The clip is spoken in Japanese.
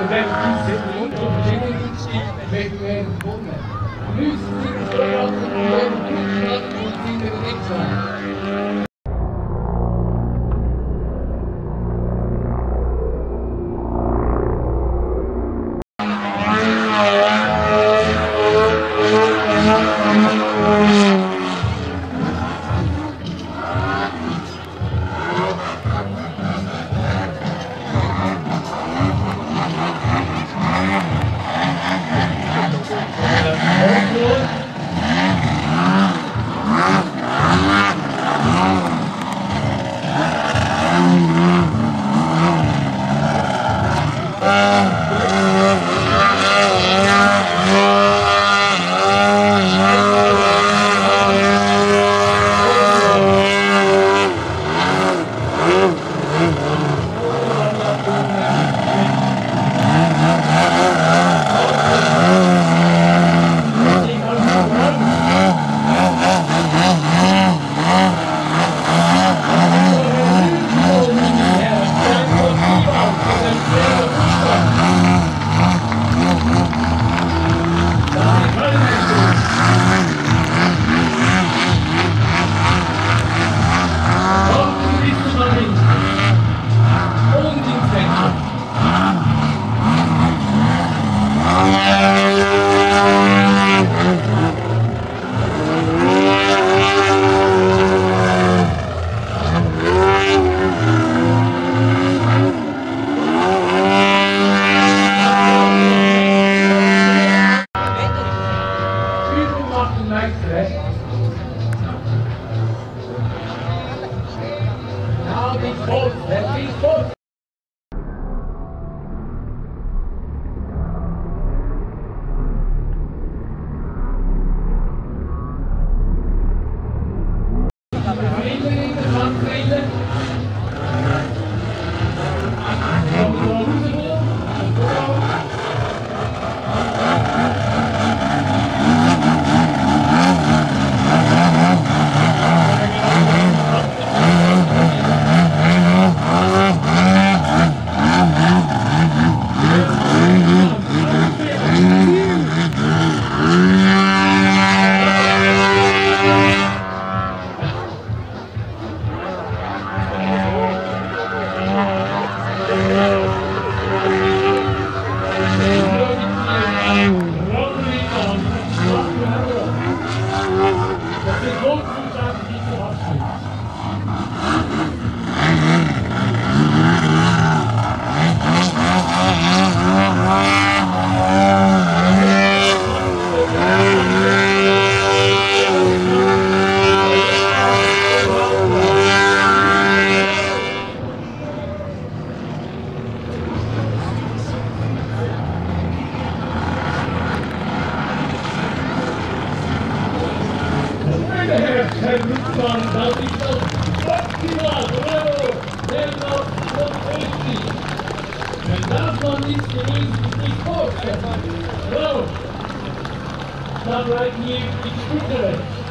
Thank you. Big Boss, the Now, right here in Switzerland.